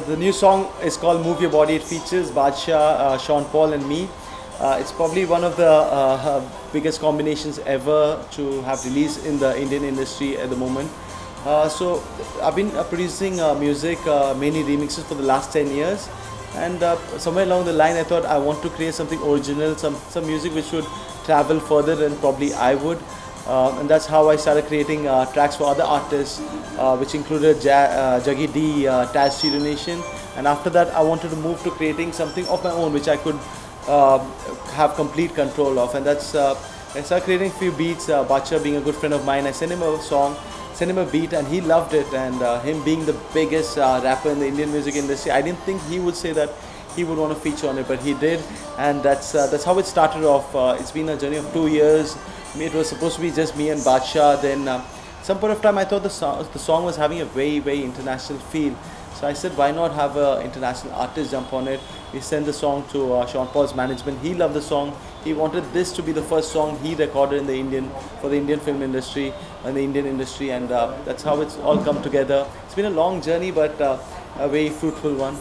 The new song is called Move Your Body. It features Badshah, uh, Sean Paul, and me. Uh, it's probably one of the uh, biggest combinations ever to have released in the Indian industry at the moment. Uh, so I've been uh, producing music, mainly remixes for the last 10 years. And somewhere along the line, I thought I want to create something original, some, some music which would travel further than probably I would. Uh, and that's how I started creating uh, tracks for other artists, uh, which included ja- uh, Jaggy D, uh, Taz. And after that, I wanted to move to creating something of my own, which I could uh, have complete control of. And that's uh, I started creating a few beats. Uh, Badshah being a good friend of mine, I sent him a song, sent him a beat, and he loved it. And him being the biggest rapper in the Indian music industry, I didn't think he would say that he would want to feature on it, but he did, and that's uh, that's how it started off. Uh, it's been a journey of two years. It was supposed to be just me and Badshah. Then, uh, some point of time, I thought the song the song was having a very very international feel. So I said, why not have an international artist jump on it? We sent the song to uh, Sean Paul's management. He loved the song. He wanted this to be the first song he recorded in the Indian for the Indian film industry and the Indian industry, and uh, that's how it's all come together. It's been a long journey, but uh, a very fruitful one.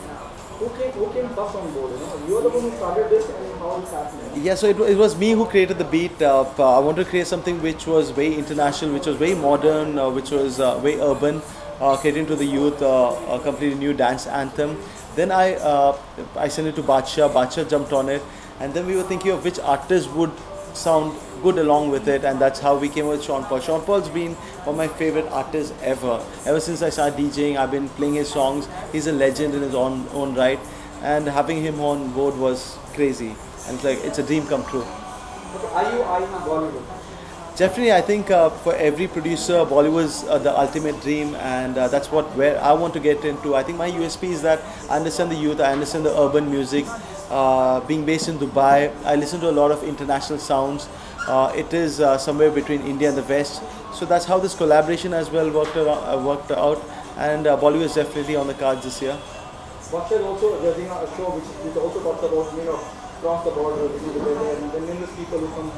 Who came, who on board? You know, you're the one who started this, and. Yeah, so it, it was me who created the beat. Uh, p- I wanted to create something which was very international, which was very modern, uh, which was uh, very urban, uh, catering to the youth, uh, a completely new dance anthem. Then I uh, I sent it to Badshah. Badshah jumped on it, and then we were thinking of which artist would sound good along with it, and that's how we came with Sean Paul. Sean Paul's been one of my favorite artists ever. Ever since I started DJing, I've been playing his songs. He's a legend in his own own right, and having him on board was crazy. And it's like it's a dream come true. Are you you Bollywood? Definitely, I think uh, for every producer, Bollywood is uh, the ultimate dream, and uh, that's what where I want to get into. I think my USP is that I understand the youth, I understand the urban music. Uh, being based in Dubai, I listen to a lot of international sounds. Uh, it is uh, somewhere between India and the West, so that's how this collaboration as well worked around, uh, worked out. And uh, Bollywood is definitely on the cards this year. Also there's a show which, which also talks about you know cross the border, you know, there there are numerous people who come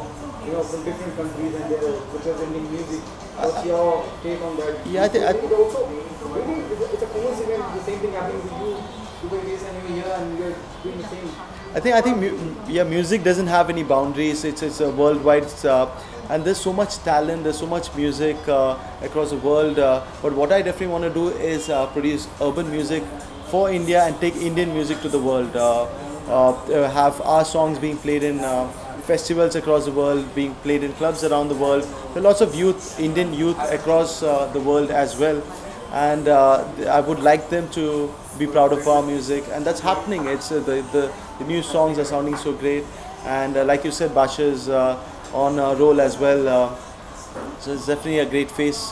you know from different countries and they're representing music. What's your take on that? Yeah, I think- I- Do you also maybe it's a- coincidence the same thing happening with you. Dubai days and you're here and you're doing the same. I think I think mu- yeah, music doesn't have any boundaries. It's it's a worldwide, it's, uh, and there's so much talent. There's so much music uh, across the world. Uh, but what I definitely want to do is uh, produce urban music for India and take Indian music to the world. Uh, uh, have our songs being played in. Uh, festivals across the world being played in clubs around the world there are lots of youth indian youth across uh, the world as well and uh, I would like them to be proud of our music, and that's happening. It's uh, the, the the new songs are sounding so great, and like you said, Badshah is on a roll as well. So it's definitely a great face.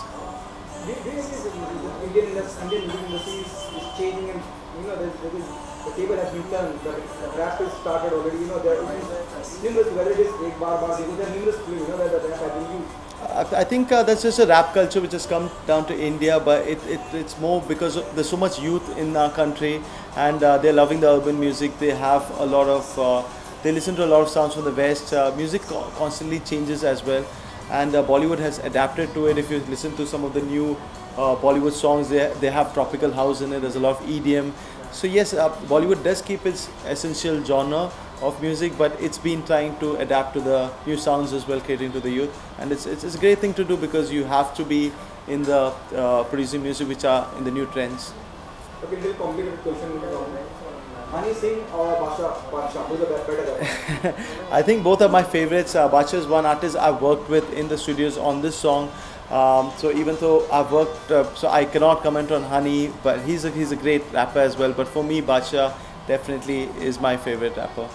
Indian industry, is, changing you know there's, there is, the table has been turned, the, the rap is started already, you know there is numerous, whether it is Ek Bar Bar, there are numerous films, you know where the rap has been used. I think uh, that's just a rap culture which has come down to India, but it, it, it's more because there's so much youth in our country and uh, they're loving the urban music. They have a lot of, uh, they listen to a lot of sounds from the West. Uh, music constantly changes as well, and uh, Bollywood has adapted to it. If you listen to some of the new uh, Bollywood songs, they, they have tropical house in it, there's a lot of EDM. So, yes, uh, Bollywood does keep its essential genre of music, but it's been trying to adapt to the new sounds as well, catering to the youth. And it's, it's, it's a great thing to do because you have to be in the uh, producing music which are in the new trends. Okay, little complicated question. Honey Singh or Badshah, who's the better? I think both are my favorites. Uh, Badshah is one artist I've worked with in the studios on this song. Um, so even though I've worked, uh, so I cannot comment on Honey, but he's a, he's a great rapper as well. But for me, Badshah definitely is my favorite rapper.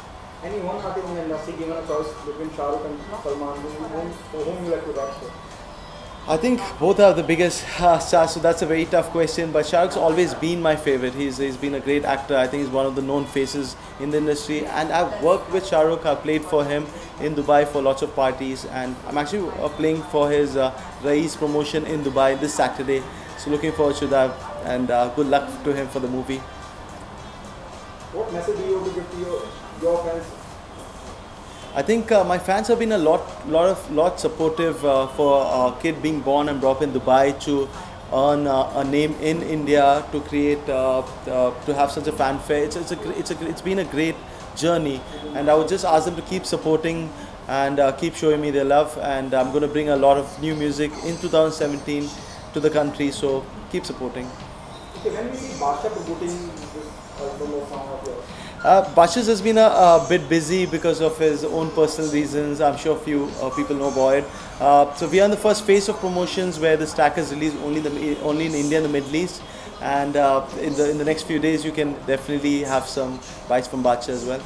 Any one artist in the industry given a choice between Shah Rukh and Salman, whom, whom, whom you like to rap for? I think both are the biggest uh, stars, so that's a very tough question. But Shah Rukh's always been my favorite. He's, he's been a great actor. I think he's one of the known faces in the industry. And I've worked with Shah Rukh. I've played for him in Dubai for lots of parties. And I'm actually uh, playing for his uh, promotion in Dubai this Saturday. So looking forward to that. And uh, good luck to him for the movie. What message do you want to give to your, your fans? I think uh, my fans have been a lot, lot of, lot supportive uh, for a kid being born and brought up in Dubai to earn uh, a name in India, to create, uh, uh, to have such a fanfare. It's, it's, a, it's, a, it's been a great journey, and I would just ask them to keep supporting and uh, keep showing me their love. And I'm going to bring a lot of new music in 2017 to the country, so keep supporting. Okay, when we see Badshah promoting this album or song of yours, Uh, has been a, a bit busy because of his own personal reasons. I'm sure few uh, people know about it. Uh, so we are in the first phase of promotions where the track is released only the only in India and the Middle East. And uh, in the in the next few days, you can definitely have some bites from Badshah as well.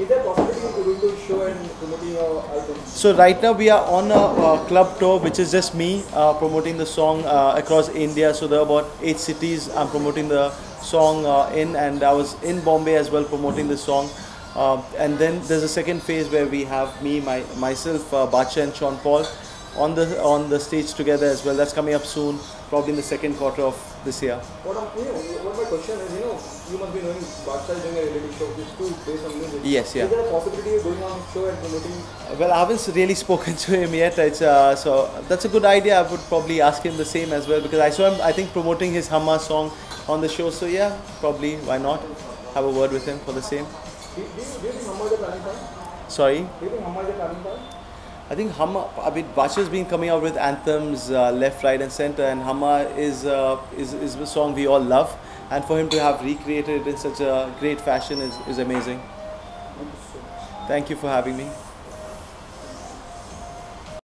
is there possibility of going to show and promoting your album? So right now we are on a, uh club tour, which is just me uh, promoting the song uh, across India. So there are about eight cities I'm promoting the song uh, in, and I was in Bombay as well promoting this song. Uh, and then there's a second phase where we have me, my myself, uh, Badshah and Sean Paul on the on the stage together as well. That's coming up soon, probably in the second quarter of this year. What, I'm, you know, what my question is, you know, you must be knowing Badshah is doing a reality show, is too based on music. Yes, yeah. Is there a possibility of going on show and promoting? Well, I haven't really spoken to him yet. It's, uh, so that's a good idea. I would probably ask him the same as well because I saw him, I think, promoting his Humma song on the show. So yeah, probably why not have a word with him for the same. Sorry? I think Humma. I mean, Badshah's been coming out with anthems uh, left, right, and center, and Humma is, uh, is is a song we all love. And for him to have recreated it in such a great fashion is, is amazing. Thank you for having me.